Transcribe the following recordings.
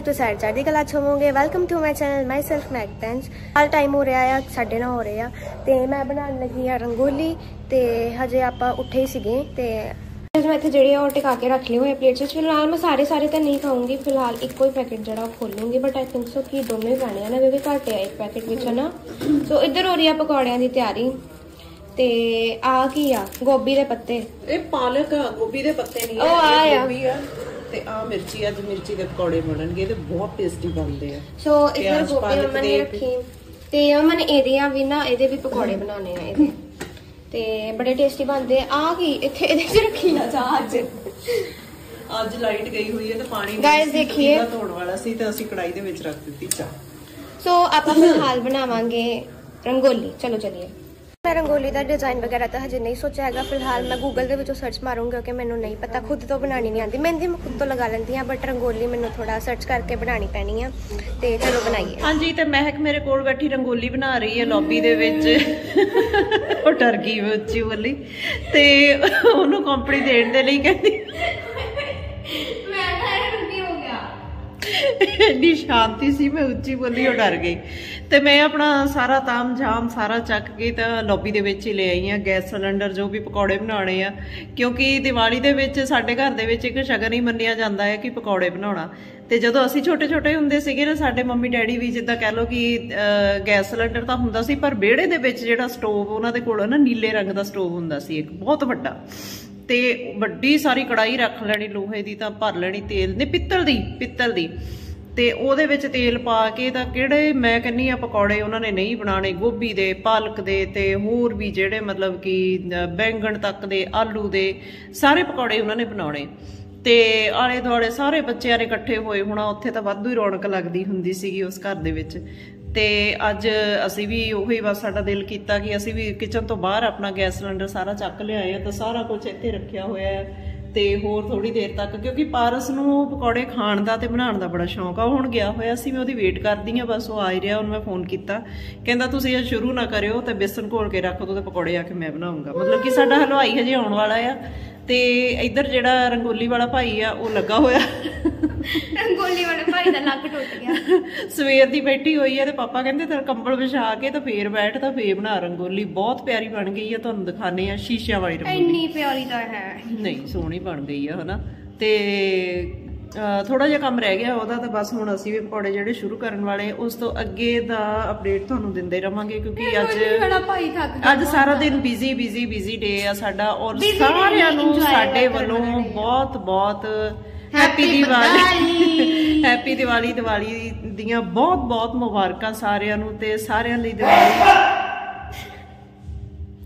Hop ਤੋਂ ਸਾਰੇ ਚੜ੍ਹਦੀ ਕਲਾ ਚ ਹੋਵੋਗੇ ਵੈਲਕਮ ਟੂ ਮਾਈ ਚੈਨਲ ਮਾਈ ਸੈਲਫ ਮੈਕਟੈਂਸ ਹਾਲ ਟਾਈਮ ਹੋ ਰਿਹਾ ਆ ਸਾਡੇ ਨਾਲ ਹੋ ਰਿਹਾ ਤੇ ਮੈਂ ਬਣਾਉਣ ਲੱਗੀ ਆ ਰੰਗੋਲੀ ਤੇ ਹਜੇ ਆਪਾਂ ਉੱਠੇ ਹੀ ਸੀਗੇ ਤੇ ਮੈਂ ਇੱਥੇ ਜਿਹੜੀ ਆ ਉਹ ਟਿਕਾ ਕੇ ਰੱਖ ਲਈ ਹੋਏ ਪਲੇਟਸ ਵਿੱਚ। ਫਿਲਹਾਲ ਮੈਂ ਸਾਰੇ ਸਾਰੇ ਤਾਂ ਨਹੀਂ ਖਾਊਂਗੀ। ਫਿਲਹਾਲ ਇੱਕੋ ਹੀ ਪੈਕੇਟ ਜਿਹੜਾ ਉਹ ਖੋਲੂੰਗੀ ਬਟ ਆਈ ਥਿੰਕ ਸੋ ਕਿ ਦੋਨੋਂ ਹੀ ਖਾਣੇ ਆ ਨਾ ਕਿਉਂਕਿ ਘੱਟ ਆ ਇੱਕ ਪੈਕੇਟ ਵਿੱਚ ਹਨਾ? ਸੋ ਇੱਧਰ ਹੋ ਰਹੀ ਆ ਪਕੌੜਿਆਂ ਦੀ ਤਿਆਰੀ। ਤੇ ਆ ਕੀ ਆ? ਗੋਭੀ ਦੇ ਪੱਤੇ। ਇਹ ਪਾਲਕ ਆ ਗੋਭੀ ਦੇ ਪੱਤੇ ਨਹੀਂ ਉਹ ਆ। ਆ। ਤੇ ਆ ਮਿਰਚੀ ਅੱਜ ਮਿਰਚੀ ਦੇ ਪਕੌੜੇ ਬਣਨਗੇ ਤੇ ਬਹੁਤ ਟੇਸਟੀ ਬਣਦੇ ਆ। ਸੋ ਇੱਧਰ ਪਿਆਜ਼, ਗੋਭੀ ਮੰਮਾ ਨੇ ਰੱਖੀ। ਤੇ ਅਮਨ ਇਹਦੀਆਂ ਵੀ ਨਾ ਇਹਦੇ ਵੀ ਪਕੌੜੇ ਬਣਾਉਣੇ ਆ ਇਹਦੇ। ਤੇ ਬੜੇ ਟੇਸਟੀ ਬਣਦੇ ਆ। ਕੀ ਇੱਥੇ ਇਹਦੇ ਚ ਰੱਖੀ ਆ ਚਾਹ ਅੱਜ। ਅੱਜ ਲਾਈਟ ਗਈ ਹੋਈ ਹੈ ਤੇ ਪਾਣੀ ਨਹੀਂ Guys, ਸੀ, ਦੇਖੀਏ। ਧੋਣ ਵਾਲਾ ਸੀ ਤੇ ਅਸੀਂ ਕੜਾਈ ਦੇ ਵਿੱਚ ਰੱਖ ਦਿੱਤੀ ਚਾਹ। ਸੋ ਆਪਾਂ ਫਿਲਹਾਲ ਬਣਾਵਾਂਗੇ ਰੰਗੋਲੀ। ਚਲੋ ਚਲੀਏ। ਮੈਂ ਰੰਗੋਲੀ ਦਾ ਡਿਜ਼ਾਈਨ ਵਗੈਰਾ ਤਾਂ ਹਜੇ ਨਹੀਂ ਸੋਚਿਆ ਹੈਗਾ। ਫਿਲਹਾਲ ਮੈਂ ਗੂਗਲ ਦੇ ਵਿੱਚੋਂ ਸਰਚ ਮਾਰੂੰਗੀ ਕਿਉਂਕਿ ਮੈਨੂੰ ਨਹੀਂ ਪਤਾ। ਖੁਦ ਤੋਂ ਬਣਾਉਣੀ ਨਹੀਂ ਆਉਂਦੀ। ਮਹਿੰਦੀ ਮੈਂ ਖੁਦ ਤੋਂ ਲਗਾ ਲੈਂਦੀ ਹਾਂ ਬਟ ਰੰਗੋਲੀ ਮੈਨੂੰ ਥੋੜਾ ਸਰਚ ਕਰਕੇ ਬਣਾਉਣੀ ਪੈਣੀ ਆ। ਤੇ ਚਲੋ ਬਣਾਈਏ। ਹਾਂਜੀ ਤੇ ਮਹਿਕ ਮੇਰੇ ਕੋਲ ਬੈਠੀ ਰੰਗੋਲੀ ਬਣਾ ਰਹੀ ਹੈ ਲੌਬੀ ਦੇ ਵਿੱਚ। ਉਹ ਡਰ ਗਈ ਉੱਚੀ ਬੋਲੀ। ਤੇ ਉਹਨੂੰ ਕੰਪਨੀ ਦੇਣ ਦੇ ਲਈ ਕਹਿੰਦੀ ਮੈਂ ਤਾਂ ਕੀ ਹੋ ਗਿਆ। ਇੰਨੀ ਸ਼ਾਂਤੀ ਸੀ ਮੈਂ ਉੱਚੀ ਬੋਲੀ ਉਹ ਡਰ ਗਈ। ਤੇ ਮੈਂ ਆਪਣਾ ਸਾਰਾ ਤਾਮ ਝਾਮ ਸਾਰਾ ਚੱਕ ਕੇ ਤਾਂ ਲੌਬੀ ਦੇ ਵਿੱਚ ਹੀ ਲੈ ਆਈ ਆ ਗੈਸ ਸਿਲੰਡਰ ਜੋ ਵੀ ਪਕੌੜੇ ਬਣਾਉਣੇ ਆ। ਕਿਉਂਕਿ ਦੀਵਾਲੀ ਦੇ ਵਿੱਚ ਸਾਡੇ ਘਰ ਦੇ ਵਿੱਚ ਇੱਕ ਸ਼ਗਨ ਹੀ ਮੰਨਿਆ ਜਾਂਦਾ ਹੈ ਕਿ ਪਕੌੜੇ ਬਣਾਉਣਾ। ਤੇ ਜਦੋਂ ਅਸੀਂ ਛੋਟੇ ਛੋਟੇ ਹੁੰਦੇ ਸੀਗੇ ਨਾ ਸਾਡੇ ਮੰਮੀ ਡੈਡੀ ਵੀ ਜਿੱਦਾਂ ਕਹਿ ਲਓ ਕਿ ਅਹ, ਗੈਸ ਸਿਲੰਡਰ ਤਾਂ ਹੁੰਦਾ ਸੀ ਪਰ ਵਿਹੜੇ ਦੇ ਵਿੱਚ ਜਿਹੜਾ ਸਟੋਵ ਉਹਨਾਂ ਦੇ ਕੋਲ ਨਾ ਨੀਲੇ ਰੰਗ ਦਾ ਸਟੋਵ ਹੁੰਦਾ ਸੀ ਇੱਕ ਬਹੁਤ ਵੱਡਾ। ਤੇ ਵੱਡੀ ਸਾਰੀ ਕੜਾਈ ਰੱਖ ਲੈਣੀ ਲੋਹੇ ਦੀ ਤਾਂ ਭਰ ਲੈਣੀ ਤੇਲ ਨੇ ਪਿੱਤਲ ਦੀ ਪਿੱਤਲ ਦੀ। ਤੇ ਉਹਦੇ ਵਿੱਚ ਤੇਲ ਪਾ ਕੇ ਤਾਂ ਕਿਹੜੇ ਮੈਂ ਕਹਿੰਨੀ ਆ ਪਕੌੜੇ ਉਹਨਾਂ ਨੇ ਨਹੀਂ ਬਣਾਣੇ ਗੋਭੀ ਦੇ, ਪਾਲਕ ਦੇ ਤੇ ਹੋਰ ਵੀ ਜਿਹੜੇ ਮਤਲਬ ਕਿ ਬੈਂਗਣ ਤੱਕ ਦੇ, ਆਲੂ ਦੇ ਸਾਰੇ ਪਕੌੜੇ ਉਹਨਾਂ ਨੇ ਬਣਾਉਣੇ। ਤੇ ਆਲੇ ਦੁਆਲੇ ਸਾਰੇ ਬੱਚਿਆਂ ਨੇ ਇਕੱਠੇ ਹੋਏ ਹੋਣਾ, ਉੱਥੇ ਤਾਂ ਵਾਧੂ ਹੀ ਰੌਣਕ ਲੱਗਦੀ ਹੁੰਦੀ ਸੀਗੀ ਉਸ ਘਰ ਦੇ ਵਿੱਚ। ਤੇ ਅੱਜ ਅਸੀਂ ਵੀ ਉਹੀ ਬਸ ਸਾਡਾ ਦਿਲ ਕੀਤਾ ਕਿ ਅਸੀਂ ਵੀ ਕਿਚਨ ਤੋਂ ਬਾਹਰ ਆਪਣਾ ਗੈਸ ਸਿਲੰਡਰ ਸਾਰਾ ਚੱਕ ਲਿਆਏ ਆ, ਤਾਂ ਸਾਰਾ ਕੁਝ ਇੱਥੇ ਰੱਖਿਆ ਹੋਇਆ ਹੈ। ਤੇ ਹੋਰ ਥੋੜੀ ਦੇਰ ਤੱਕ, ਕਿਉਂਕਿ ਪਾਰਸ ਨੂੰ ਪਕੌੜੇ ਖਾਣ ਦਾ ਤੇ ਬਣਾਉਣ ਦਾ ਬੜਾ ਸ਼ੌਂਕ ਆ। ਉਹ ਹੁਣ ਗਿਆ ਹੋਇਆ ਸੀ, ਮੈਂ ਉਹਦੀ ਵੇਟ ਕਰਦੀ ਆ ਬਸ ਉਹ ਆ ਹੀ ਰਿਹਾ, ਉਹਨੂੰ ਮੈਂ ਫੋਨ ਕੀਤਾ। ਕਹਿੰਦਾ, ਤੁਸੀਂ ਇਹ ਸ਼ੁਰੂ ਨਾ ਕਰਿਓ ਤੇ ਬੇਸਨ ਘੋਲ ਕੇ ਰੱਖ ਦੋ ਤੇ ਪਕੌੜੇ ਆ ਕੇ ਮੈਂ ਬਣਾਉਂਗਾ। ਮਤਲਬ ਕਿ ਸਾਡਾ ਹਲਵਾਈ ਹਜੇ ਆਉਣ ਵਾਲਾ ਆ। ਤੇ ਇੱਧਰ ਜਿਹੜਾ ਰੰਗੋਲੀ ਵਾਲਾ ਭਾਈ ਆ ਉਹ ਲੱਗਾ ਹੋਇਆ। ਰੰਗੋਲੀ ਵਾਲੇ ਭਾਈ ਦਾ ਲੱਕ ਟੁੱਟ ਗਿਆ। ਸਵੇਰ ਦੀ ਬੈਠੀ ਹੋਈ ਹੈ ਤੇ ਪਾਪਾ ਕਹਿੰਦੇ ਤੇਰਾ ਕੰਬਲ ਵਿਛਾ ਕੇ ਤਾਂ ਫੇਰ ਬੈਠ ਤਾਂ ਫੇਰ ਬਣਾ ਰੰਗੋਲੀ। ਬਹੁਤ ਪਿਆਰੀ ਬਣ ਗਈ ਆ ਤੁਹਾਨੂੰ ਦਿਖਾਣੇ ਆ ਸ਼ੀਸ਼ਿਆਂ ਵਾਲੀ ਰੰਗੋਲੀ। ਇੰਨੀ ਪਿਆਰੀ ਤਾਂ ਹੈ। ਨਹੀਂ ਸੋਹਣੀ ਬਣ ਗਈ ਆ ਹਨਾ। ਤੇ ਥੋੜਾ ਜਿਹਾ ਕੰਮ ਰਹਿ ਗਿਆ ਉਹਦਾ ਤਾਂ ਬਸ ਹੁਣ ਅਸੀਂ ਵੀ ਪਕੌੜੇ ਜਿਹੜੇ ਸ਼ੁਰੂ ਕਰਨ ਵਾਲੇ ਉਸ ਤੋਂ ਅੱਗੇ ਦਾ ਅਪਡੇਟ ਤੁਹਾਨੂੰ ਦਿੰਦੇ ਰਵਾਂਗੇ ਕਿਉਂਕਿ ਅੱਜ ਅੱਜ ਸਾਰਾ ਦਿਨ ਬਿਜ਼ੀ ਬਿਜ਼ੀ ਬਿਜ਼ੀ ਡੇ ਆ ਸਾਡਾ ਔਰ ਸਾਰਿਆਂ ਨੂੰ ਸਾਡੇ ਵੱਲੋਂ। ਬਹੁਤ ਬਹੁਤ ਹੈਪੀ ਦੀਵਾਲੀ। ਹੈਪੀ ਦੀਵਾਲੀ ਦੀਵਾਲੀ ਦੀਆਂ ਬਹੁਤ ਬਹੁਤ ਮੁਬਾਰਕਾਂ ਸਾਰਿਆਂ ਨੂੰ ਤੇ ਸਾਰਿਆਂ ਲਈ ਦੀਵਾਲੀ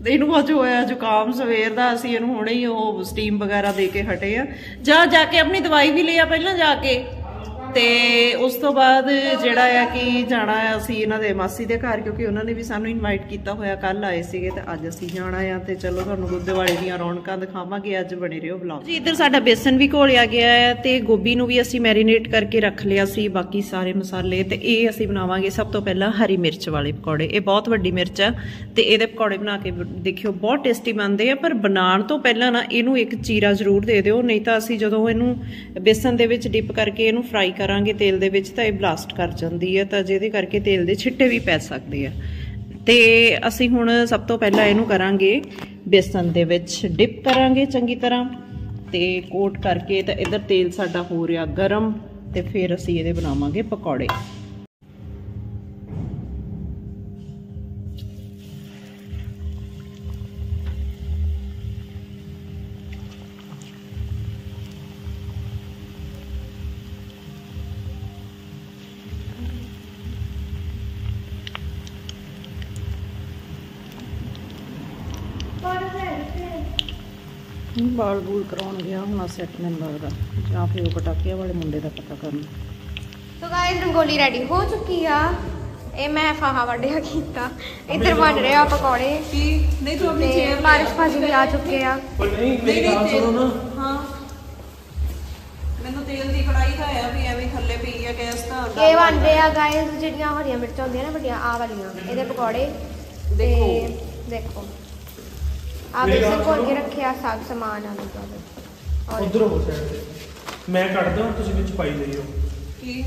ਤੇ ਇਹਨੂੰ ਅੱਜ ਹੋਇਆ ਜ਼ੁਕਾਮ, ਸਵੇਰ ਦਾ ਅਸੀਂ ਇਹਨੂੰ ਹੁਣੇ ਹੀ ਉਹ ਸਟੀਮ ਵਗੈਰਾ ਦੇ ਕੇ ਹਟੇ ਆ। ਜਾ ਜਾ ਕੇ ਆਪਣੀ ਦਵਾਈ ਵੀ ਲਿਆ ਪਹਿਲਾਂ ਜਾ ਕੇ। ਤੇ ਉਸ ਤੋਂ ਬਾਅਦ ਜਿਹੜਾ ਆ ਕਿ ਜਾਣਾ ਆ ਅਸੀਂ ਇਹਨਾਂ ਦੇ ਮਾਸੀ ਦੇ ਘਰ, ਕਿਉਂਕਿ ਉਹਨਾਂ ਨੇ ਵੀ ਸਾਨੂੰ ਇਨਵਾਈਟ ਕੀਤਾ ਹੋਇਆ ਕੱਲ ਆਏ ਸੀਗੇ ਤੇ ਅੱਜ ਅਸੀਂ ਜਾਣਾ ਆ ਤੇ ਚਲੋ ਤੁਹਾਨੂੰ ਗੁੱਦੇ ਦੀਆਂ ਰੌਣਕਾਂ ਦਿਖਾਵਾਂਗੇ, ਅੱਜ ਬਣੇ ਰਹੋ ਵਲੌਗ ਜੀ, ਇੱਧਰ ਸਾਡਾ ਬੇਸਨ ਵੀ ਘੋਲਿਆ ਗਿਆ ਹੈ ਤੇ ਗੋਭੀ ਨੂੰ ਵੀ ਅਸੀਂ ਮੈਰੀਨੇਟ ਕਰਕੇ ਰੱਖ ਲਿਆ ਸੀ, ਬਾਕੀ ਸਾਰੇ ਮਸਾਲੇ ਤੇ ਇਹ ਅਸੀਂ ਬਣਾਵਾਂਗੇ ਸਭ ਤੋਂ ਪਹਿਲਾਂ ਹਰੀ ਮਿਰਚ ਵਾਲੇ ਪਕੌੜੇ। ਇਹ ਬਹੁਤ ਵੱਡੀ ਮਿਰਚ ਆ ਤੇ ਇਹਦੇ ਪਕੌੜੇ ਬਣਾ ਕੇ ਦੇਖਿਓ, ਬਹੁਤ ਟੇਸਟੀ ਬਣਦੇ ਆ, ਪਰ ਬਣਾਉਣ ਤੋਂ ਪਹਿਲਾਂ ਨਾ ਇਹਨੂੰ ਇੱਕ ਚੀਰਾ ਜ਼ਰੂਰ ਦੇ ਦਿਓ, ਨਹੀਂ ਤਾਂ ਅਸੀਂ ਜਦੋਂ ਇਹਨੂੰ ਬੇਸਨ ਦੇ ਵਿੱਚ ਡਿਪ ਕਰਕੇ ਇਹਨੂੰ ਫਰਾਈ ਕਰ ਕਰਾਂਗੇ ਤੇਲ ਦੇ ਵਿੱਚ ਤਾਂ ਇਹ ਬਲਾਸਟ ਕਰ ਜਾਂਦੀ ਹੈ ਤਾਂ ਜਿਹਦੇ ਕਰਕੇ ਤੇਲ ਦੇ ਛਿੱਟੇ ਵੀ ਪੈ ਸਕਦੇ ਆ। ਤੇ ਅਸੀਂ ਹੁਣ ਸਭ ਤੋਂ ਪਹਿਲਾਂ ਇਹਨੂੰ ਕਰਾਂਗੇ ਬੇਸਨ ਦੇ ਵਿੱਚ ਡਿਪ ਕਰਾਂਗੇ ਚੰਗੀ ਤਰ੍ਹਾਂ, ਤੇ ਕੋਟ ਕਰਕੇ ਤਾਂ ਇਧਰ ਤੇਲ ਸਾਡਾ ਹੋ ਰਿਹਾ ਗਰਮ, ਤੇ ਫਿਰ ਅਸੀਂ ਇਹਦੇ ਬਣਾਵਾਂਗੇ ਪਕੌੜੇ। ਬਾਲ ਬੂਲ ਕਰਾਉਣ ਗਿਆ ਹੁਣ ਸੈੱਟ ਮੈਨੂੰ ਲੱਗਦਾ ਜਾਂ ਫਿਰ ਉਹ ਪਟਾਕਿਆਂ ਵਾਲੇ ਮੁੰਡੇ ਦਾ ਪਤਾ ਕਰਨ। ਸੋ ਗਾਇਸ ਰੰਗੋਲੀ ਰੈਡੀ ਹੋ ਚੁੱਕੀ ਆ। ਇਹ ਮੈਂ ਫਾਹਾ ਵੱਡਿਆ ਕੀਤਾ। ਇੱਧਰ ਬਣ ਰਿਹਾ ਪਕੌੜੇ ਨਹੀਂ ਤੂੰ ਤੇ ਬਾਰਿਸ਼ ਭਾਜੀ ਵੀ ਆ ਚੁੱਕੇ ਆ। ਨਹੀਂ ਮੇਰੀ ਗੱਲ ਸੁਣੋ ਨਾ। ਹਾਂ। ਮੈਨੂੰ ਤੇਲ ਦੀ ਕੜਾਈ ਦਾ ਆ ਵੀ ਐਵੇਂ ਥੱਲੇ ਪਈ ਆ ਗੈਸ ਤਾਂ ਇਹ ਬਣ ਰਿਹਾ ਗਾਇਸ ਜਿਹੜੀਆਂ ਹਰੀਆਂ ਮਿਰਚਾਂ ਹੁੰਦੀਆਂ ਨਾ ਵੱਡੀਆਂ ਆ ਵਾਲੀਆਂ ਇਹਦੇ ਪਕੌੜੇ। ਦੇਖੋ। ਦੇਖੋ। ਆ ਬੇਸਨ ਘੋਲ ਕੇ ਰੱਖਿਆ ਸਾਗ ਸਮਾਨ ਆਲੂ ਦਾ ਉਧਰ ਹੋ ਸਾਈਡ ਤੇ ਮੈਂ ਕੱਢਦਾ ਤੁਸੀਂ ਵਿੱਚ ਪਾਈ ਜਾਈਓ। ਕੀ?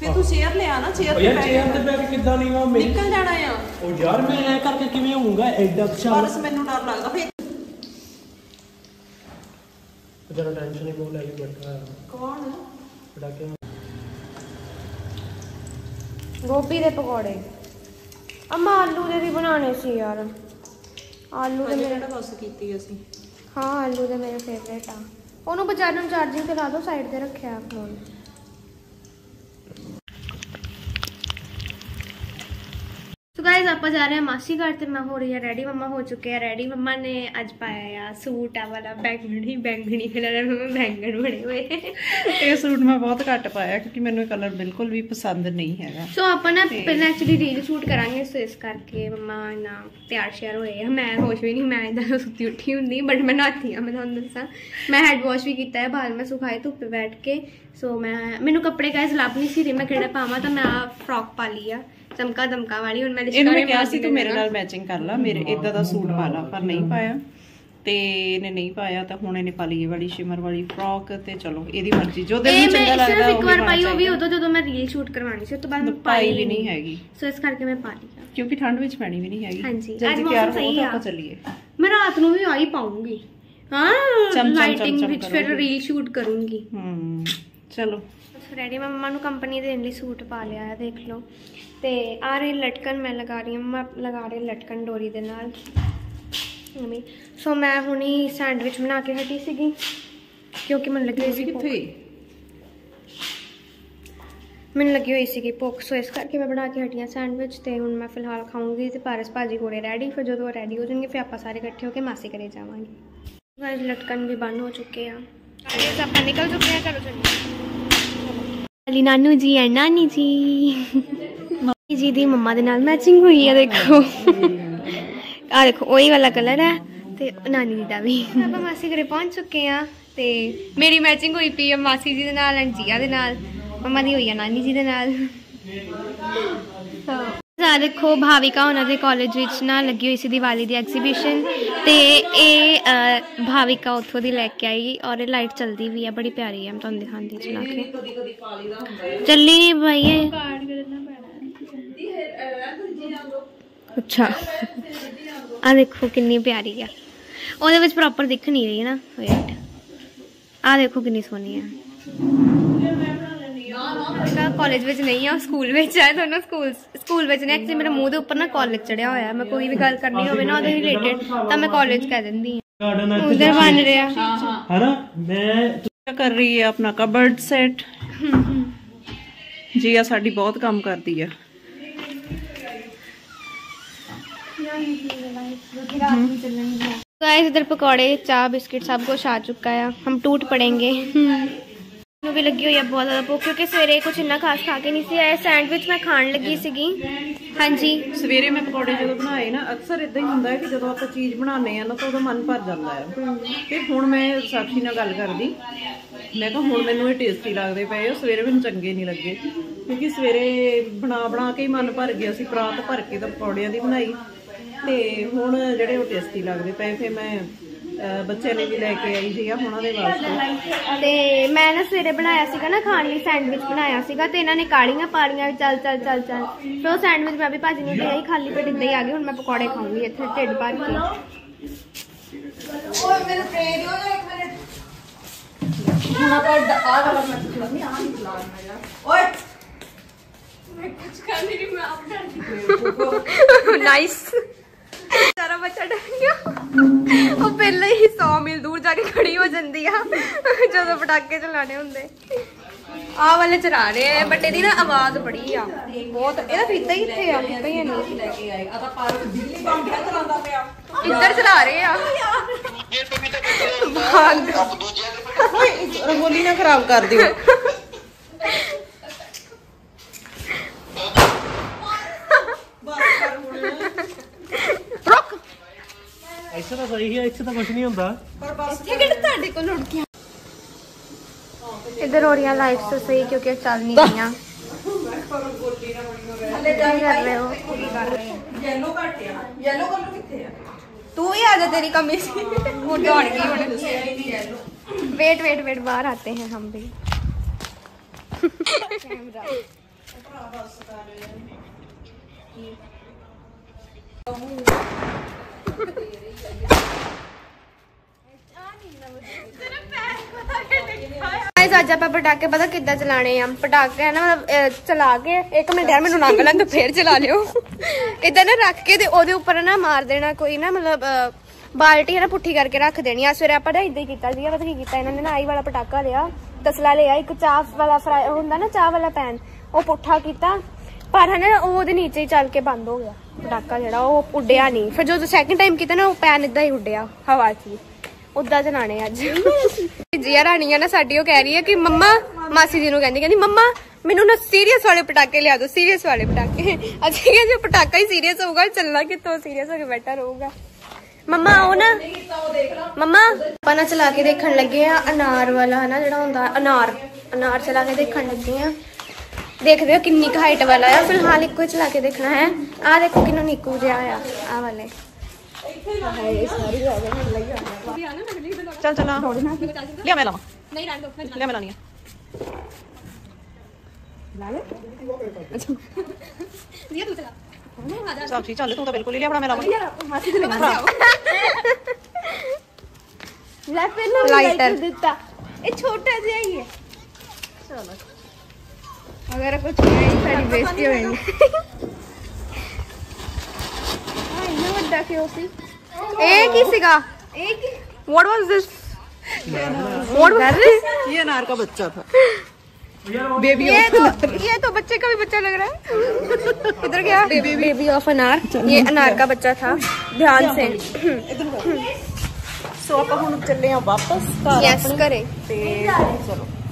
ਫਿਰ ਤੂੰ ਚੇਅਰ ਲਿਆ ਨਾ ਚੇਅਰ ਉਹ ਯਾਰ ਚੇਅਰ ਤੇ ਬੈਠ ਕੇ ਕਿੱਦਾਂ ਨਹੀਂ ਮੇਰੀ ਨਿਕਲ ਜਾਣਾ ਆ। ਉਹ ਯਾਰ ਮੈਂ ਐ ਕਰਕੇ ਕਿਵੇਂ ਹੋਊਂਗਾ? ਐਡਾ ਅੱਛਾ ਬਸ ਮੈਨੂੰ ਡਰ ਲੱਗਦਾ ਫਿਰ ਜਰਾ ਟੈਨਸ਼ਨ ਹੀ ਬਹੁਤ ਲੈ ਕੇ ਬੈਠਾ ਕੌਣ? ਬੜਾ ਕਿ ਗੋਭੀ ਦੇ ਪਕੌੜੇ। ਅੰਮਾ ਆਲੂ ਦੇ ਵੀ ਬਣਾਉਣੇ ਸੀ ਯਾਰ। ਆਲੂ ਦੇ ਮੇਰੇ ਬਸ ਕੀਤੀ ਅਸੀਂ ਹਾਂ ਆਲੂ ਦੇ ਮੇਰੇ ਫੇਵਰੇਟ ਆ। ਉਹਨੂੰ ਬਚਾਰ ਨੂੰ ਚਾਰਜਿੰਗ ਤੇ ਲਾ ਦੋ ਸਾਈਡ ਤੇ ਰੱਖਿਆ ਫੋਨ ਸੋ ਗਾਇਜ਼ ਆਪਾਂ ਜਾ ਰਹੇ ਹਾਂ ਮਾਸੀ ਘਰ ਤੇ ਮੈਂ ਹੋ ਰਹੀ ਹਾਂ ਰੈਡੀ ਮੰਮਾ ਹੋ ਚੁੱਕੇ ਆ ਰੈਡੀ ਮੰਮਾ ਨੇ ਅੱਜ ਪਾਇਆ ਆ ਸੂਟ ਆ ਵਾਲਾ ਬੈਂਗਣੀ ਬੈਂਗਣੀ ਕਲਰ ਦਾ ਬੈਂਗਣ ਬਣੇ ਹੋਏ। ਇਹ ਸੂਟ ਮੈਂ ਬਹੁਤ ਘੱਟ ਪਾਇਆ ਕਿਉਂਕਿ ਮੈਨੂੰ ਇਹ ਕਲਰ ਬਿਲਕੁਲ ਵੀ ਪਸੰਦ ਨਹੀਂ ਹੈਗਾ। ਸੋ ਆਪਾਂ ਨਾ ਪਹਿਲਾਂ ਐਕਚੁਅਲੀ ਰੀਲ ਸ਼ੂਟ ਕਰਾਂਗੇ ਸੋ ਇਸ ਕਰਕੇ ਮੰਮਾ ਨਾ ਤਿਆਰ ਸ਼ਿਆਰ ਹੋਏ ਆ। ਮੈਂ ਹੋਸ਼ ਵੀ ਨਹੀਂ ਮੈਂ ਇਦਾਂ ਸੁੱਤੀ ਉੱਠੀ ਹੁੰਦੀ ਬਟ ਮੈਂ ਨਹਾਤੀ ਆ ਮੈਂ ਤੁਹਾਨੂੰ ਦੱਸਾਂ। ਮੈਂ ਹੈਡ ਵਾਸ਼ ਵੀ ਕੀਤਾ ਹੈ ਬਾਲ ਮੈਂ ਸੁਖਾਏ ਧੁੱਪੇ ਬੈਠ ਕੇ। ਸੋ ਮੈਂ ਮੈਨੂੰ ਕੱਪੜੇ ਗਾਇਸ ਲੱਭ ਨਹੀਂ ਸੀ ਰਹੀ ਮੈਂ ਕਿਹੜਾ ਪਾਵਾਂ ਤਾਂ ਮੈਂ ਆ ਫਰੋਕ ਪਾ ਲਈ ਆ। ਚਮਕਾ ਦਮਕਾ ਵਾਲੀ ਹੁਣ ਮੈਂ ਇਹਨੂੰ ਮੈਂ ਕਿਹਾ ਸੀ ਤੂੰ ਮੇਰੇ ਨਾਲ ਮੈਚਿੰਗ ਕਰ ਲੈ ਮੇਰੇ ਇਦਾਂ ਦਾ ਸੂਟ ਪਾ ਲਾ ਪਰ ਨਹੀਂ ਪਾਇਆ। ਤੇ ਇਹਨੇ ਨਹੀਂ ਪਾਇਆ ਤਾਂ ਹੁਣ ਇਹਨੇ ਪਾ ਲਈ ਇਹ ਵਾਲੀ ਸ਼ਿਮਰ ਵਾਲੀ ਫਰੋਕ ਤੇ ਚਲੋ ਇਹਦੀ ਮਰਜ਼ੀ ਜੋ ਦਿਲ ਨੂੰ ਚੰਗਾ ਲੱਗਦਾ ਸਿਰਫ ਇੱਕ ਉਹ ਵਾਰ ਪਾਈ ਉਹ ਵੀ ਉਦੋਂ ਜਦੋਂ ਮੈਂ ਰੀਲ ਸ਼ੂਟ ਕਰਵਾਉਣੀ ਸੀ ਉਸ ਤੋਂ ਬਾਅਦ ਮੈਂ ਪਾਈ ਵੀ ਨਹੀਂ ਹੈਗੀ। ਸੋ ਇਸ ਕਰਕੇ ਮੈਂ ਪਾ ਲਈ। ਕਿਉਂਕਿ ਠੰਡ ਵਿੱਚ ਪੈਣੀ ਵੀ ਨਹੀਂ ਹੈਗੀ। ਹਾਂਜੀ, ਅੱਜ ਮੌਸਮ ਸਹੀ ਆ। ਚੱਲੀਏ। ਮੈਂ ਰਾਤ ਨੂੰ ਵੀ ਆਈ ਪਾਉਂਗੀ। ਹਾਂ ਲਾਈਟਿੰਗ ਵਿੱਚ ਫਿਰ। ਰੀਲ ਸ਼ੂਟ ਕਰੂੰਗੀ। ਹੂੰ ਚਲੋ। ਰੈਡੀ ਮੈਂ ਮੰਮਾ ਨੂੰ ਕੰਪਨੀ ਦੇਣ ਲਈ ਸੂਟ ਪਾ ਲਿਆ ਹੈ ਦੇਖ ਲਓ। ਤੇ ਆ ਰਹੀ ਲਟਕਨ ਮੈਂ ਲਗਾ ਰਹੀ ਹਾਂ ਮੰਮਾ ਲਗਾ ਰਹੇ ਲਟਕਨ ਡੋਰੀ ਦੇ ਨਾਲ। ਮੰਮੀ ਸੋ ਮੈਂ ਹੁਣੀ ਸੈਂਡਵਿਚ ਬਣਾ ਕੇ ਹਟੀ ਸੀਗੀ ਕਿਉਂਕਿ ਮੈਨੂੰ ਲੱਗੀ ਸੀ। ਕਿੱਥੇ? ਮੈਨੂੰ ਲੱਗੀ ਹੋਈ ਸੀਗੀ ਭੁੱਖ ਸੋ ਇਸ ਕਰਕੇ ਮੈਂ ਬਣਾ ਕੇ ਹਟੀ ਹਾਂ ਸੈਂਡਵਿਚ ਤੇ ਹੁਣ ਮੈਂ ਫਿਲਹਾਲ ਖਾਊਂਗੀ ਤੇ ਪਾਰਸ ਭਾਜੀ ਹੋਰੇ ਰੈਡੀ ਫਿਰ ਜਦੋਂ ਰੈਡੀ ਹੋ ਜਾਣਗੇ ਫਿਰ ਆਪਾਂ ਸਾਰੇ ਇਕੱਠੇ ਹੋ ਕੇ ਮਾਸੀ ਘਰੇ ਜਾਵਾਂਗੇ। ਗਾਇਸ ਲਟਕਨ ਵੀ ਬੰਨ ਹੋ ਚੁੱਕੇ ਆ। ਗਾਇਸ ਆਪਾਂ ਨਿਕਲ ਚੁੱਕੇ ਆ ਚਲੋ ਚੱਲੀਏ। ਅਲੀ ਨਾਨੂ ਜੀ ਐ ਨਾਨੀ ਜੀ। ਜੀ ਦੀ ਮੰਮਾ ਦੇ ਨਾਲ ਮੈਚਿੰਗ ਹੋਈ ਆ ਦੇਖੋ। ਆ ਦੇਖੋ ਉਹੀ ਵਾਲਾ ਕਲਰ ਹੈ ਤੇ ਨਾਨੀ ਜੀ ਦਾ ਵੀ ਆਪਾਂ ਮਾਸੀ ਘਰੇ ਪਹੁੰਚ ਚੁੱਕੇ ਆ ਤੇ ਮੇਰੀ ਮੈਚਿੰਗ ਹੋਈ ਪਈ ਆ ਮਾਸੀ ਜੀ ਦੇ ਨਾਲ ਐਂਡ ਜੀਆ ਦੇ ਨਾਲ। ਮੰਮਾ ਦੀ ਹੋਈ ਆ ਨਾਨੀ ਜੀ ਦੇ ਨਾਲ। ਆ ਦੇਖੋ ਭਾਵਿਕਾ ਉਹਨਾਂ ਦੇ ਕਾਲਜ ਵਿੱਚ ਨਾ ਲੱਗੀ ਹੋਈ ਸੀ ਦੀਵਾਲੀ ਦੀ ਐਗਜ਼ੀਬਿਸ਼ਨ ਤੇ ਇਹ ਭਾਵਿਕਾ ਉੱਥੋਂ ਦੀ ਲੈ ਕੇ ਆਈ ਔਰ ਇਹ ਲਾਈਟ ਚਲਦੀ ਵੀ ਆ ਬੜੀ ਪਿਆਰੀ ਆ ਮੈਂ ਤੁਹਾਨੂੰ ਦਿਖਾਉਂਦੀ ਚਲਾ ਕੇ। ਹੈ ਚੱਲੀ ਨਹੀਂ ਭਾਈ ਇਹ। ਅੱਛਾ। ਆ ਦੇਖੋ ਕਿੰਨੀ ਪਿਆਰੀ ਆ। ਉਹਦੇ ਵਿੱਚ ਪ੍ਰੋਪਰ ਦਿਖ ਨਹੀਂ ਰਹੀ ਹੈ ਨਾ। ਵੇਟ ਆ ਦੇਖੋ ਕਿੰਨੀ ਸੋਹਣੀ ਆ। ਕਾਲਜ ਵਿੱਚ ਨਹੀਂ ਆ ਸਕੂਲ ਵਿੱਚ ਆ। ਦੋਨੋਂ ਸਕੂਲ ਸਕੂਲ ਵਿੱਚ ਨੇ। ਐਕਚੁਅਲੀ ਮੇਰੇ ਮੂੰਹ ਦੇ ਉੱਪਰ ਨਾ ਕਾਲਜ ਚੜਿਆ ਹੋਇਆ। ਮੈਂ ਕੋਈ ਵੀ ਗੱਲ ਕਰਨੀ ਹੋਵੇ ਨਾ ਉਹਦੇ ਰਿਲੇਟਡ ਤਾਂ ਮੈਂ ਕਾਲਜ ਕਹਿ ਦਿੰਦੀ ਹਾਂ ਉਧਰ ਬਣ ਰਿਹਾ। ਹਨਾ? ਮੈਂ ਕੀ ਕਰ ਰਹੀ ਹੈ ਆਪਣਾ ਕਬਰਡ ਸੈਟ ਜੀ ਆ ਸਾਡੀ ਬਹੁਤ ਕੰਮ ਕਰਦੀ ਆ। गाइस इधर पकौड़े चाय बिस्किट सब कुछ आ चुका है हम टूट पड़ेंगे ਨੂੰ ਵੀ ਲੱਗੀ ਹੋਈ ਆ ਬਹੁਤ ਜ਼ਿਆਦਾ ਭੁੱਖ ਕਿਉਂਕਿ ਸਵੇਰੇ ਕੁਝ ਇੰਨਾ ਖਾਸ ਖਾ ਕੇ ਨਹੀਂ ਸੀ ਆਇਆ ਸੈਂਡਵਿਚ ਮੈਂ ਖਾਣ ਲੱਗੀ ਸੀਗੀ ਹਾਂਜੀ ਸਵੇਰੇ ਮੈਂ ਪਕੌੜੇ ਜਦੋਂ ਬਣਾਏ ਨਾ ਅਕਸਰ ਇਦਾਂ ਹੀ ਹੁੰਦਾ ਹੈ ਕਿ ਜਦੋਂ ਆਪਾਂ ਚੀਜ਼ ਬਣਾਉਂਦੇ ਆ ਨਾ ਤਾਂ ਉਹਦਾ ਮਨ ਭਰ ਜਾਂਦਾ ਹੈ ਤੇ ਹੁਣ ਮੈਂ ਸਾਖੀ ਨਾਲ ਗੱਲ ਕਰਦੀ ਮੈਂ ਕਿਹਾ ਹੁਣ ਮੈਨੂੰ ਇਹ ਟੇਸਟੀ ਲੱਗਦੇ ਪਏ ਆ ਸਵੇਰੇ ਮੈਨੂੰ ਚੰਗੇ ਨਹੀਂ ਲੱਗੇ ਕਿਉਂਕਿ ਸਵੇਰੇ ਬਣਾ ਬਣਾ ਕੇ ਹੀ ਮਨ ਭਰ ਗਿਆ ਸੀ ਪਰਾਤ ਭਰ ਕੇ ਤਾਂ ਪਕੌੜਿਆਂ ਦੀ ਬਣਾਈ ਤੇ ਹੁਣ ਜਿਹੜੇ ਉਹ ਟੇਸਟੀ ਲੱਗਦੇ ਪਏ ਫਿਰ ਮੈਂ ਅਹ, ਬੱਚਿਆਂ ਨੇ ਵੀ ਲੈ ਕੇ ਆਈ ਸੀ ਆ ਉਹਨਾਂ ਦੇ ਵਾਸਤੇ। ਤੇ ਮੈਂ ਨਾ ਸਵੇਰੇ ਬਣਾਇਆ ਸੀਗਾ ਨਾ ਖਾਣ ਲਈ ਸੈਂਡਵਿਚ ਬਣਾਇਆ ਸੀਗਾ ਤੇ ਇਹਨਾਂ ਨੇ ਕਾਲੀਆਂ ਪਾਲੀਆਂ ਵੀ ਚੱਲ ਚੱਲ ਚੱਲ ਚੱਲ। ਫਿਰ ਉਹ ਸੈਂਡਵਿਚ ਮੈਂ ਵੀ ਭਾਜੀ ਨੂੰ ਦੇ ਆਈ ਖਾਲੀ ਪੇਟ ਇੱਦਾਂ ਹੀ ਆ ਗਈ ਹੁਣ ਮੈਂ ਪਕੌੜੇ ਖਾਊਂਗੀ ਇੱਥੇ ਢਿੱਡ ਭਰ ਕੇ। ਨਾਈਸ ਸਾਰਾ ਬੱਚਾ ਡਰ ਗਿਆ। ਉਹ ਪਹਿਲਾਂ ਹੀ 100 ਮੀਲ ਦੂਰ ਜਾ ਕੇ ਖੜੀ ਹੋ ਜਾਂਦੀ ਆ ਜਦੋਂ ਪਟਾਕੇ ਚਲਾਣੇ ਹੁੰਦੇ। ਆਹ ਵਾਲੇ ਚਲਾ ਰਹੇ ਆ ਬਟ ਇਹਦੀ ਨਾ ਆਵਾਜ਼ ਬੜੀ ਆ। ਬਹੁਤ ਇਹਦਾ ਫੀਤਾ ਹੀ ਇੱਥੇ ਆ ਫੀਤਾ ਹੀ ਨਹੀਂ ਲੈ ਕੇ ਆਏ ਆ। ਤਾਂ ਪਾਰਕ ਦਿੱਲੀ ਬੰਬ ਚਲਾਉਂਦਾ ਪਿਆ ਇੱਧਰ ਚਲਾ ਰਹੇ ਆ। ਭਾਗ। ਰੰਗੋਲੀ ਨਾ ਖਰਾਬ ਕਰ ਦਿਓ। ਇੱਥੇ ਤਾਂ ਸਹੀ ਹੈ ਇੱਥੇ ਤਾਂ ਕੁਝ ਨਹੀਂ ਹੁੰਦਾ ਇਹ ਕਿਹੜੇ ਤੁਹਾਡੇ ਕੋਲ ਲੁੜਕੀਆਂ ਇੱਧਰ ਹੋ ਰਹੀਆਂ ਲਾਈਟਸ ਸਹੀ ਕਿਉਂਕਿ ਇਹ ਚੱਲ ਨਹੀਂ ਰਹੀਆਂ ਕੀ ਕਰ ਰਹੇ ਹੋ ਯੈਲੋ ਘੱਟ ਆ ਯੈਲੋ ਕਲਰ ਕਿੱਥੇ ਆ तू ही आ जा तेरी कमी से वो दौड़ गई उड़ वेट वेट वेट बाहर आते हैं हम भी ਗਾਇਸ ਅੱਜ ਆਪਾਂ ਪਟਾਕੇ ਪਤਾ ਕਿੱਦਾਂ ਚਲਾਣੇ ਆ? ਪਟਾਕੇ ਨਾ ਮਤਲਬ ਚਲਾ ਕੇ, ਇੱਕ ਮਿੰਟ ਯਾਰ, ਮੈਨੂੰ ਲੰਘ ਲੰਘ ਫੇਰ ਚਲਾ ਲਿਓ। ਇਦਾਂ ਨਾ ਰੱਖ ਕੇ ਤੇ ਉਹਦੇ ਉੱਪਰ ਨਾ ਮਾਰ ਦੇਣਾ, ਕੋਈ ਨਾ, ਮਤਲਬ ਬਾਲਟੀ ਹੈ ਨਾ, ਪੁੱਠੀ ਕਰਕੇ ਰੱਖ ਦੇਣੀ ਆ। ਸਵੇਰੇ ਆਪਾਂ ਨਾ ਇਦਾਂ ਹੀ ਕੀਤਾ ਸੀਗਾ, ਪਤਾ ਕੀ ਕੀਤਾ ਇਹਨਾਂ ਨੇ ਨਾ, ਆਈ ਵਾਲਾ ਪਟਾਕਾ ਲਿਆ, ਤਸਲਾ ਲਿਆ, ਇੱਕ ਚਾਹ ਵਾਲਾ ਫਰਾਈ ਹੁੰਦਾ ਨਾ ਚਾਹ ਵਾਲਾ ਪੈਨ, ਉਹ ਪੁੱਠਾ ਕੀਤਾ, ਪਰ ਹਨਾ ਉਹਦੇ ਨੀਚੇ ਚੱਲ ਕੇ ਬੰਦ ਹੋ ਗਿਆ। ਪਟਾਕਾ ਜਿਹੜਾ, ਉਹ ਉੱਡਿਆ ਨਹੀਂ। ਫਿਰ ਜਦੋਂ ਸੈਕਿੰਡ ਟਾਈਮ ਕੀਤਾ ਨਾ, ਉਹ ਪੈਨ ਇਦਾਂ ਹੀ ਉੱਡਿਆ, ਹਵਾ 'ਚ ਉਦਾਂ ਚਲਾਣੇ ਅੱਜ। ਜੀਆ ਰਾਣੀ ਆ ਨਾ, ਸਾਡੀ ਉਹ ਕਹਿ ਰਹੀ ਹੈ ਕਿ, ਮੰਮਾ, ਮਾਸੀ ਜੀ ਨੂੰ ਕਹਿੰਦੀ ਕਹਿੰਦੀ, ਮੰਮਾ, ਮੈਨੂੰ ਨਾ ਸੀਰੀਅਸ ਵਾਲੇ ਪਟਾਕੇ ਲਿਆ ਦਿਓ ਸੀਰੀਅਸ ਵਾਲੇ ਪਟਾਕੇ। ਅਸੀਂ ਕਿਹਾ, ਜੇ ਪਟਾਕਾ ਹੀ ਸੀਰੀਅਸ ਹੋਊਗਾ, ਚੱਲਣਾ ਕਿੱਥੋਂ? ਸੀਰੀਅਸ ਹੋ ਕੇ ਬੈਠਾ ਰਹੂਗਾ। ਮੰਮਾ, ਉਹ ਨਾ, ਮੰਮਾ, ਆਪਾਂ ਨਾ ਚਲਾ ਕੇ ਦੇਖਣ ਲੱਗੇ ਆ ਅਨਾਰ ਵਾਲਾ, ਹਨਾ, ਜਿਹੜਾ ਹੁੰਦਾ, ਅਨਾਰ। ਅਨਾਰ ਚਲਾ ਕੇ ਦੇਖਣ ਲੱਗੇ ਆ। ਦੇਖਦੇ ਹੋ ਕਿੰਨੀ ਕੁ ਹਾਈਟ ਵਾਲਾ ਆ ਫਿਲਹਾਲ ਇੱਕੋ ਹੀ ਚਲਾ ਕੇ ਦੇਖਣਾ ਹੈ ਆ ਦੇਖੋ ਕਿੰਨਾ ਨਿੱਕੂ ਜਿਹਾ ਆ ਆ ਵਾਲੇ ਚੱਲ ਚੱਲਾਂ ਲਿਆ ਮੈਂ ਲਾਵਾਂ ਨਹੀਂ ਰਹਿਣ ਦੋ ਲਿਆ ਮੈਂ ਲਾਣੀ ਆ ਇਹ ਤੂੰ ਚਲਾ ਚੱਲ ਠੀਕ ਚੱਲ ਤੂੰ ਤਾਂ ਬਿਲਕੁਲ ਹੀ ਲਿਆ ਬਣਾ ਮੈਂ ਲਾਵਾਂ ਲੈ ਫਿਰ ਨਾ ਲਾਈਟਰ ਦਿੱਤਾ ਇਹ ਛੋਟਾ ਜਿਹਾ ਹੀ अगर कुछ सारी बेचती होंगी एक ही सिगा। एक what was this what was this ये नार का बच्चा था। बेबी ये तो ये तो बच्चे का भी बच्चा लग रहा है। इधर क्या? बेबी ऑफ़ अनार। ये अनार का बच्चा था। ध्यान से। सो आप हम चल रहे हैं वापस। यस करें। चलो।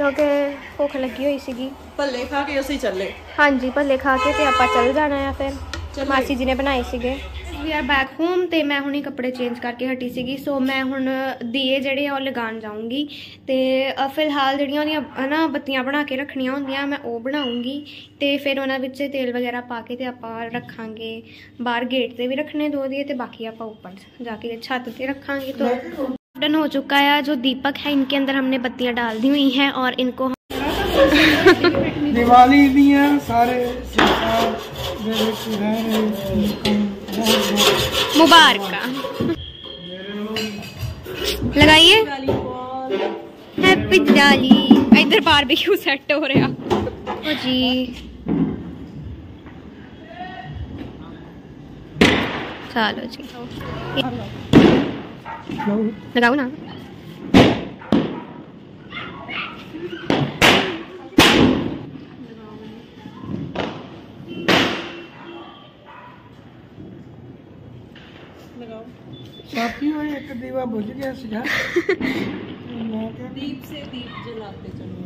ਕਿਉਂਕਿ ਭੁੱਖ ਲੱਗੀ ਹੋਈ ਸੀਗੀ। ਭੱਲੇ ਖਾ ਕੇ ਅਸੀਂ ਚੱਲੇ। ਹਾਂਜੀ ਭੱਲੇ ਖਾ ਕੇ ਤੇ ਆਪਾਂ ਚੱਲ ਜਾਣਾ ਆ ਫਿਰ। ਮਾਸੀ ਜੀ ਨੇ ਬਣਾਏ ਸੀਗੇ। ਵੀ ਆਰ ਬੈਕ ਹੋਮ ਤੇ ਮੈਂ ਹੁਣੇ ਕੱਪੜੇ ਚੇਂਜ ਕਰਕੇ ਹਟੀ ਸੀਗੀ। ਸੋ ਮੈਂ ਹੁਣ ਦੀਏ ਜਿਹੜੇ ਆ ਉਹ ਲਗਾਉਣ ਜਾਊਂਗੀ। ਤੇ ਫਿਲਹਾਲ ਜਿਹੜੀਆਂ ਉਹਦੀਆਂ ਹਨਾ ਬੱਤੀਆਂ ਬਣਾ ਕੇ ਰੱਖਣੀਆਂ ਹੁੰਦੀਆਂ ਮੈਂ ਉਹ ਬਣਾਉਂਗੀ ਤੇ ਫਿਰ ਉਹਨਾਂ ਵਿੱਚ ਤੇਲ ਵਗੈਰਾ ਪਾ ਕੇ ਤੇ ਆਪਾਂ ਰੱਖਾਂਗੇ। ਬਾਹਰ ਗੇਟ ਤੇ ਵੀ ਰੱਖਣੇ ਦੋ ਦੀਏ ਤੇ ਬਾਕੀ ਆਪਾਂ ਉੱਪਰ ਜਾ ਕੇ ਛੱਤ ਤੇ ਰੱਖਾਂਗੇ। ਤੋਂ डन हो चुका है। जो दीपक है इनके अंदर हमने बत्तियाँ डाल दी हुई हैं और इनको हम दिवाली भी है सारे मुबारक। लगाइए। हैप्पी दिवाली इधर बार भी क्यों सेट हो रहा। ओ जी। चलो जी। लगाओ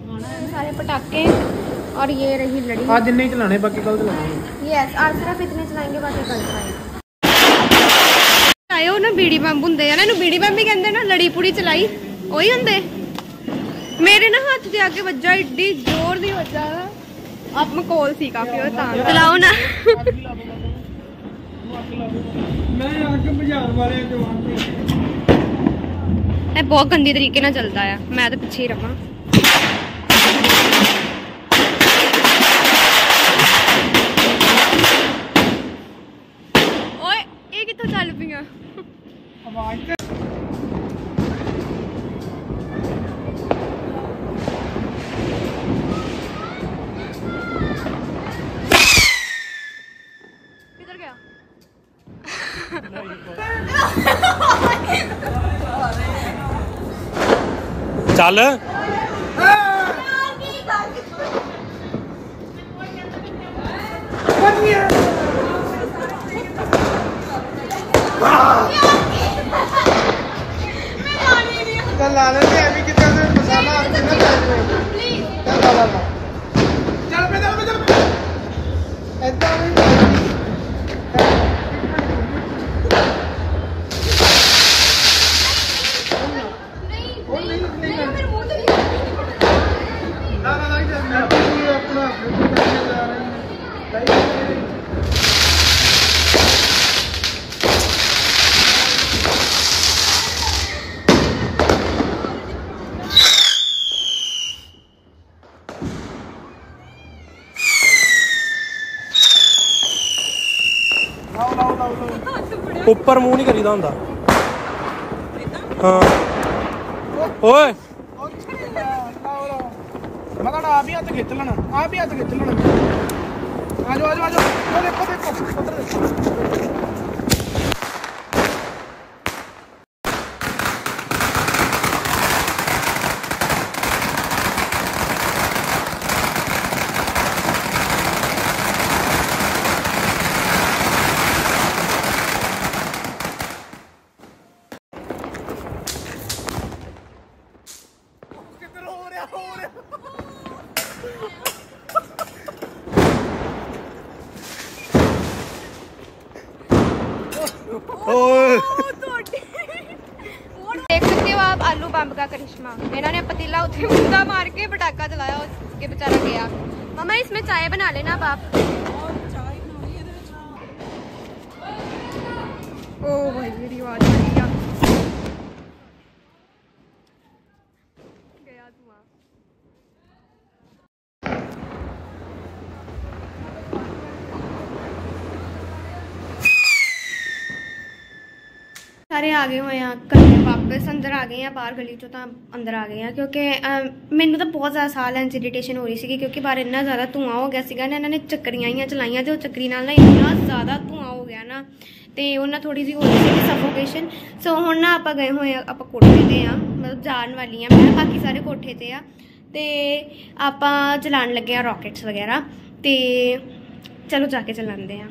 हाँ ना सारे पटाखे और ये रही लड़ी। आज नहीं चलाने बाकी कल चलाएँगे यस आज सिर्फ़ इतने चलाएँगे बाकी कल चलाएँगे। ਬੀੜੀ ਬੰਬ ਹੁੰਦੇ ਆ ਨਾ ਇਹਨੂੰ ਬੀੜੀ ਬੰਬ ਹੀ ਕਹਿੰਦੇ ਨਾ ਲੜੀ ਪੁੜੀ ਚਲਾਈ ਉਹੀ ਹੁੰਦੇ। ਮੇਰੇ ਨਾ ਹੱਥ ਤੇ ਕੇ ਵੱਜਾ ਏਡੀ ਜ਼ੋਰ ਦੀ ਵੱਜਾ। ਆਪ ਮੈਂ ਕੋਲ ਸੀ ਕਾਫੀ ਉਹ ਤਾਂ। ਚਲਾਓ ਨਾ। ਮੈਂ ਅੱਗ ਬੁਝਾਉਣ ਵਾਲੇ ਜਵਾਨ ਇਹ ਬਹੁਤ ਗੰਦੀ ਤਰੀਕੇ ਨਾਲ ਚੱਲਦਾ ਆ ਮੈਂ ਤਾਂ ਪਿੱਛੇ ਹੀ ਰਵਾਂ। ਚੱਲ। ਚੱਲ ਲਾ ਲੈਂਦੇ ਆ ਕਿਤੇ ਮਸਾਲਾ ਆ ਨਾ। ਲਾ ਲਾ ਲਾ ਚੱਲ ਪੈ ਚੱਲ ਪੈ ਚੱਲ ਪੈ ਏਦਾਂ ਵੀ ਨਾ ਨਾ ਨਾ ਮੈਂ ਆਪਣਾ ਫਿਲਟਰ ਜਾ ਰਹੀ ਹਾਂ ਲਾਓ ਲਾਓ ਲਾਓ ਲਾਓ ਉੱਪਰ ਮੂੰਹ ਨਹੀਂ ਕਰੀਦਾ ਹੁੰਦਾ। ਹਾਂ। ਓਏ। ਲਾਓ ਲਾਓ ਮੈਂ ਤਾਂ ਆਪ ਹੀ ਹੱਥ ਖਿੱਚ ਲੈਣਾ, ਆਪ ਹੀ ਹੱਥ ਖਿੱਚ ਲੈਣਾ। ਆਜੋ ਆਜੋ ਆਜੋ ਦੇਖੋ ਦੇਖੋ ਉਧਰ ਦੇਖੋ मुंदा मार के पटाखा चलाया उसके बेचारा गया मम्मा इसमें चाय बना लेना अब आप ओ भाई मेरी आवाज ਸਾਰੇ ਆ ਗਏ ਹੋਏ ਆ ਘਰੇ ਵਾਪਸ ਅੰਦਰ ਆ ਗਏ ਆ ਬਾਹਰ ਗਲੀ ਚੋਂ ਤਾਂ ਅੰਦਰ ਆ ਗਏ ਆ ਕਿਉਂਕਿ ਅਮ, ਮੈਨੂੰ ਤਾਂ ਬਹੁਤ ਜ਼ਿਆਦਾ ਸਾਹ ਲੈਣ 'ਚ ਇਰੀਟੇਸ਼ਨ ਹੋ ਰਹੀ ਸੀਗੀ ਕਿਉਂਕਿ ਬਾਹਰ ਇੰਨਾ ਜ਼ਿਆਦਾ ਧੂਆਂ ਹੋ ਗਿਆ ਸੀਗਾ ਨਾ ਇਹਨਾਂ ਨੇ ਚੱਕਰੀਆਂ ਹੀ ਚਲਾਈਆਂ ਤੇ ਉਹ ਚੱਕਰੀ ਨਾਲ ਨਾ ਇੰਨਾ ਜ਼ਿਆਦਾ ਧੂਆਂ ਹੋ ਗਿਆ ਨਾ ਤੇ ਉਹਨਾਂ ਥੋੜੀ ਜਿਹੀ ਹੋ ਰਹੀ ਸੀ ਸਫੋਕੇਸ਼ਨ ਸੋ ਹੁਣ ਨਾ ਆਪਾਂ ਗਏ ਹੋਏ ਆ ਆਪਾਂ ਕੋਠੇ ਤੇ ਆ ਮਤਲਬ ਜਾਣ ਵਾਲੀ ਆ ਮੈਂ ਬਾਕੀ ਸਾਰੇ ਕੋਠੇ ਤੇ ਆ ਤੇ ਆਪਾਂ ਚਲਾਉਣ ਲੱਗੇ ਆ ਰਾਕੇਟਸ ਵਗੈਰਾ ਤੇ ਚਲੋ ਜਾ ਕੇ ਚਲਾਉਂਦੇ ਆ।